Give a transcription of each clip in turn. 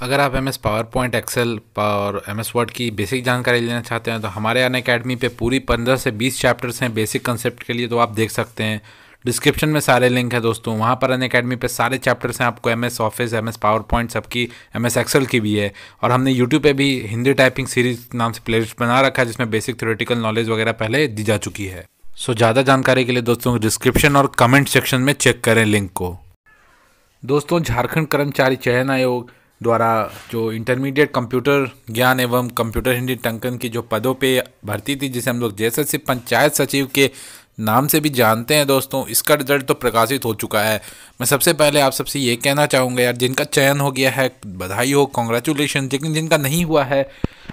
अगर आप M S PowerPoint Excel और एम एस वर्ड की बेसिक जानकारी लेना चाहते हैं तो हमारे अन अकेडमी पे पूरी पंद्रह से बीस चैप्टर्स हैं बेसिक कंसेप्ट के लिए तो आप देख सकते हैं। डिस्क्रिप्शन में सारे लिंक हैं दोस्तों। वहाँ पर अन अकेडमी पे सारे चैप्टर्स हैं। आपको M S Office M S PowerPoint सबकी एम एस एक्सेल की भी है। और हमने यूट्यूब पे भी हिंदी टाइपिंग सीरीज़ नाम से प्लेलिस्ट बना रखा है, जिसमें बेसिक थ्योरेटिकल नॉलेज वगैरह पहले दी जा चुकी है। सो ज़्यादा जानकारी के लिए दोस्तों डिस्क्रिप्शन और कमेंट सेक्शन में चेक करें लिंक को। दोस्तों, झारखंड कर्मचारी चयन आयोग द्वारा जो इंटरमीडिएट कंप्यूटर ज्ञान एवं कंप्यूटर हिंदी टंकन की जो पदों पे भर्ती थी, जिसे हम लोग जैसे पंचायत सचिव के नाम से भी जानते हैं दोस्तों, इसका रिज़ल्ट तो प्रकाशित हो चुका है। मैं सबसे पहले आप सबसे ये कहना चाहूँगा, यार जिनका चयन हो गया है, बधाई हो कॉन्ग्रेचुलेशन लेकिन जिनका नहीं हुआ है,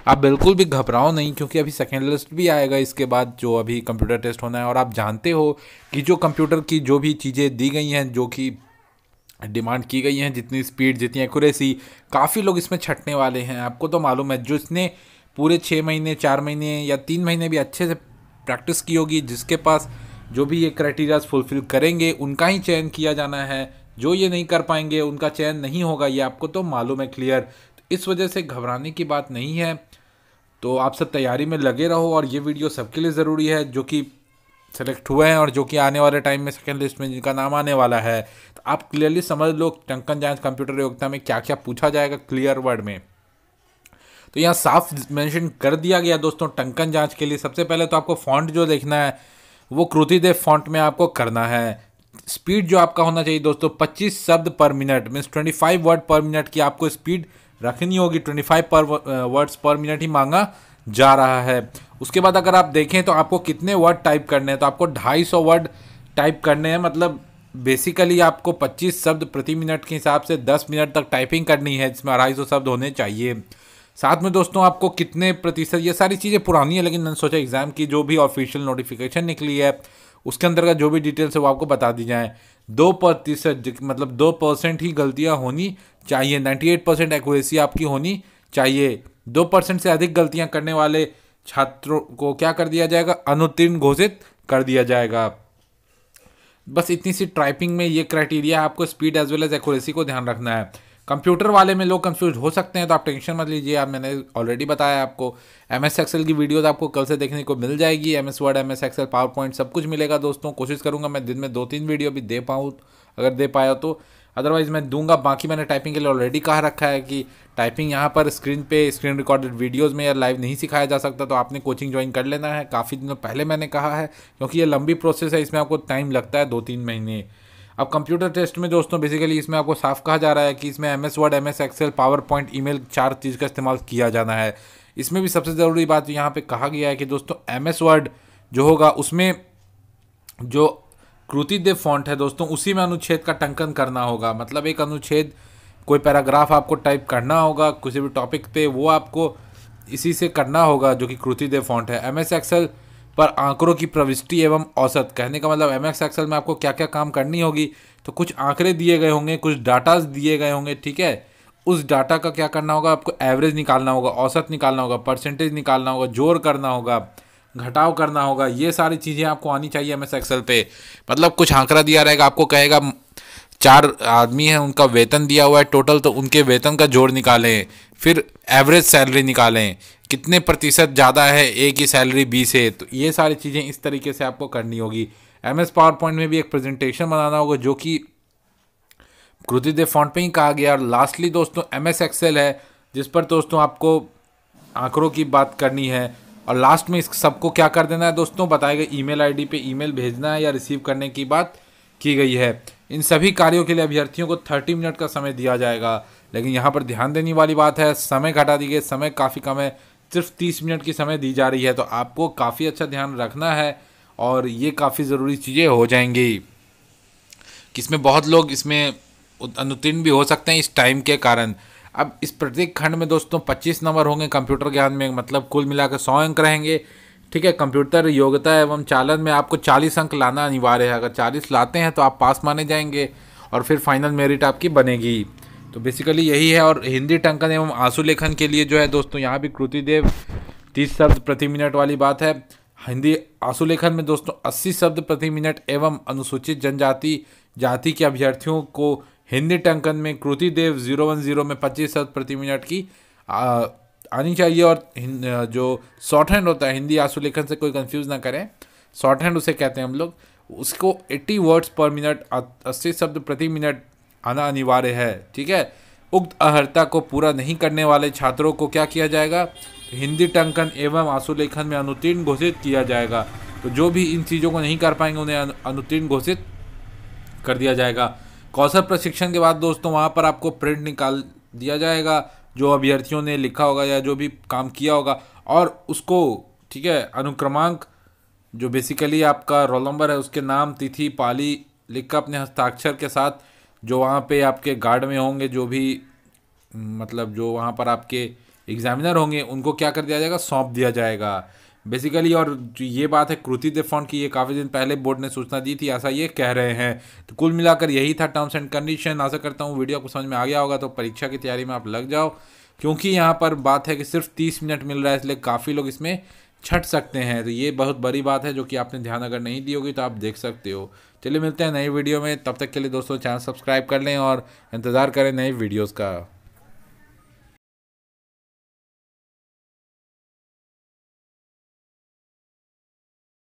आप बिल्कुल भी घबराओ नहीं, क्योंकि अभी सेकेंड लिस्ट भी आएगा, इसके बाद जो अभी कंप्यूटर टेस्ट होना है, और आप जानते हो कि जो कंप्यूटर की जो भी चीज़ें दी गई हैं, जो कि डिमांड की गई हैं, जितनी स्पीड, जितनी एक्यूरेसी काफ़ी लोग इसमें छटने वाले हैं। आपको तो मालूम है, जो इसने पूरे छः महीने, चार महीने या तीन महीने भी अच्छे से प्रैक्टिस की होगी, जिसके पास जो भी ये क्राइटेरियाज फुलफिल करेंगे, उनका ही चयन किया जाना है। जो ये नहीं कर पाएँगे, उनका चयन नहीं होगा, ये आपको तो मालूम है क्लियर तो इस वजह से घबराने की बात नहीं है। तो आप सब तैयारी में लगे रहो और ये वीडियो सबके लिए ज़रूरी है, जो कि सेलेक्ट हुए हैं और जो कि आने वाले टाइम में सेकेंड लिस्ट में जिनका नाम आने वाला है तो आप क्लियरली समझ लो टंकन जाँच कंप्यूटर योग्यता में क्या क्या पूछा जाएगा क्लियर वर्ड में। तो यहाँ साफ़ मेंशन कर दिया गया दोस्तों टंकन जाँच के लिए। सबसे पहले तो आपको फॉन्ट जो देखना है, वो क्रुतिदेव फॉन्ट में आपको करना है। स्पीड जो आपका होना चाहिए दोस्तों 25 शब्द पर मिनट मीन्स 25 वर्ड पर मिनट की आपको स्पीड रखनी होगी। 25 पर वर्ड्स पर मिनट ही मांगा जा रहा है। उसके बाद अगर आप देखें तो आपको कितने वर्ड टाइप करने हैं? तो आपको 250 वर्ड टाइप करने हैं। मतलब बेसिकली आपको 25 शब्द प्रति मिनट के हिसाब से 10 मिनट तक टाइपिंग करनी है, जिसमें अढ़ाई सौ शब्द होने चाहिए। साथ में दोस्तों, आपको कितने प्रतिशत, ये सारी चीज़ें पुरानी है, लेकिन मैंने सोचा एग्ज़ाम की जो भी ऑफिशियल नोटिफिकेशन निकली है, उसके अंदर का जो भी डिटेल्स है वो आपको बता दी जाए। दो प्रतिशत मतलब दो परसेंट ही गलतियाँ होनी चाहिए। नाइन्टी एट परसेंट एक्यूरेसी आपकी होनी चाहिए। दो परसेंट से अधिक गलतियाँ करने वाले छात्रों को क्या कर दिया जाएगा? अनुत्तीर्ण घोषित कर दिया जाएगा। बस इतनी सी टाइपिंग में ये क्राइटेरिया आपको speed as well as accuracy को ध्यान रखना है। कंप्यूटर वाले में लोग कंफ्यूज हो सकते हैं तो आप टेंशन मत लीजिए। आप मैंने ऑलरेडी बताया आपको एम एस एक्सएल की वीडियोज़ आपको कल से देखने को मिल जाएगी। M S Word M S Excel PowerPoint सब कुछ मिलेगा दोस्तों। कोशिश करूँगा मैं दिन में दो तीन वीडियो भी दे पाऊँ। अगर दे पाया तो अदरवाइज़ मैं दूँगा। बाकी मैंने टाइपिंग के लिए ऑलरेडी कहा रखा है कि टाइपिंग यहाँ पर स्क्रीन पे स्क्रीन रिकॉर्डेड वीडियोस में या लाइव नहीं सिखाया जा सकता तो आपने कोचिंग ज्वाइन कर लेना है। काफ़ी दिनों पहले मैंने कहा है, क्योंकि ये लंबी प्रोसेस है, इसमें आपको टाइम लगता है दो तीन महीने। अब कंप्यूटर टेस्ट में दोस्तों बेसिकली इसमें आपको साफ़ कहा जा रहा है कि इसमें M S Word M S Excel PowerPoint ई चार चीज़ का इस्तेमाल किया जाना है। इसमें भी सबसे ज़रूरी बात यहाँ पे कहा गया है कि दोस्तों एम एस वर्ड जो होगा, उसमें जो कृतिदेव फॉन्ट है दोस्तों, उसी में अनुच्छेद का टंकन करना होगा। मतलब एक अनुच्छेद, कोई पैराग्राफ आपको टाइप करना होगा, किसी भी टॉपिक पे, वो आपको इसी से करना होगा जो कि कृतिदेव फॉन्ट है। एम एस एक्सेल पर आंकड़ों की प्रविष्टि एवं औसत। कहने का मतलब एम एक्स एक्सल में आपको क्या क्या काम करनी होगी? तो कुछ आंकड़े दिए गए होंगे, कुछ डाटाज दिए गए होंगे, ठीक है? उस डाटा का क्या करना होगा? आपको एवरेज निकालना होगा, औसत निकालना होगा परसेंटेज निकालना होगा ज़ोर करना होगा। घटाव करना होगा, ये सारी चीज़ें आपको आनी चाहिए एम एस एक्सल पे। मतलब कुछ आंकड़ा दिया रहेगा, आपको कहेगा, चार आदमी हैं, उनका वेतन दिया हुआ है, टोटल तो उनके वेतन का जोड़ निकालें, फिर एवरेज सैलरी निकालें, कितने प्रतिशत ज़्यादा है, ए की सैलरी, बी से तो ये सारी चीज़ें इस तरीके से आपको करनी होगी। एम एस पावर पॉइंट में भी एक प्रेजेंटेशन बनाना होगा, जो कि कृतिदेव फॉन्ट पे ही कहा गया, और लास्टली दोस्तों, एम एस एक्सेल है, जिस पर दोस्तों आपको आंकड़ों की बात करनी है और लास्ट में इस सबको क्या कर देना है दोस्तों? बताए गए ईमेल आईडी पे ईमेल भेजना है या रिसीव करने की बात की गई है। इन सभी कार्यों के लिए अभ्यर्थियों को 30 मिनट का समय दिया जाएगा। लेकिन यहाँ पर ध्यान देने वाली बात है, समय घटा दी गई, समय काफ़ी कम है। सिर्फ़ तीस मिनट की समय दी जा रही है तो आपको काफ़ी अच्छा ध्यान रखना है और ये काफ़ी ज़रूरी चीज़ें हो जाएँगी। कि इसमें बहुत लोग इसमें अनुत्तीर्ण भी हो सकते हैं इस टाइम के कारण। अब इस प्रत्येक खंड में दोस्तों 25 नंबर होंगे कंप्यूटर ज्ञान में मतलब कुल मिलाकर 100 अंक रहेंगे। ठीक है, कंप्यूटर योग्यता एवं चालन में आपको 40 अंक लाना अनिवार्य है। अगर 40 लाते हैं तो आप पास माने जाएँगे और फिर फाइनल मेरिट आपकी बनेगी। तो बेसिकली यही है और हिंदी टंकन एवं आँसू लेखन के लिए जो है दोस्तों, यहाँ भी कृतिदेव तीस शब्द प्रति मिनट वाली बात है। हिंदी आँसू लेखन में दोस्तों अस्सी शब्द प्रति मिनट एवं अनुसूचित जनजाति, जाति के अभ्यर्थियों को हिंदी टंकन में Kruti Dev zero one zero में पच्चीस शब्द प्रति मिनट की आ, आनी चाहिए और जो शॉर्ट हैंड होता है हिंदी आंसुलेखन से कोई कंफ्यूज ना करें। शॉर्ट हैंड उसे कहते हैं हम लोग। उसको 80 वर्ड्स पर मिनट अस्सी शब्द प्रति मिनट आना अनिवार्य है ठीक है? उक्त अहर्ता को पूरा नहीं करने वाले छात्रों को क्या किया जाएगा? हिंदी टंकन एवं आंसुलेखन में अनुत्तीर्ण घोषित किया जाएगा। तो जो भी इन चीज़ों को नहीं कर पाएँगे उन्हें अनुत्तीर्ण घोषित कर दिया जाएगा। कौशल प्रशिक्षण के बाद दोस्तों वहाँ पर आपको प्रिंट निकाल दिया जाएगा, जो अभ्यर्थियों ने लिखा होगा या जो भी काम किया होगा, और उसको, ठीक है, अनुक्रमांक, जो बेसिकली आपका रोल नंबर है, उसके नाम, तिथि, पाली लिख अपने हस्ताक्षर के साथ जो वहाँ पे आपके गार्ड में होंगे, जो भी मतलब जो वहाँ पर आपके एग्जामिनर होंगे, उनको क्या कर दिया जाएगा? सौंप दिया जाएगा। बेसिकली और ये बात है कृति दे फॉन्ट की ये काफ़ी दिन पहले बोर्ड ने सूचना दी थी, ऐसा ये कह रहे हैं। तो कुल मिलाकर यही था टर्म्स एंड कंडीशन आशा करता हूँ वीडियो को समझ में आ गया होगा तो परीक्षा की तैयारी में आप लग जाओ। क्योंकि यहाँ पर बात है कि सिर्फ़ तीस मिनट मिल रहा है, इसलिए काफ़ी लोग इसमें छट सकते हैं। तो ये बहुत बड़ी बात है, जो कि आपने ध्यान अगर नहीं दी होगी तो आप देख सकते हो। चलिए मिलते हैं नई वीडियो में। तब तक के लिए दोस्तों चैनल सब्सक्राइब कर लें और इंतज़ार करें नई वीडियोज़ का।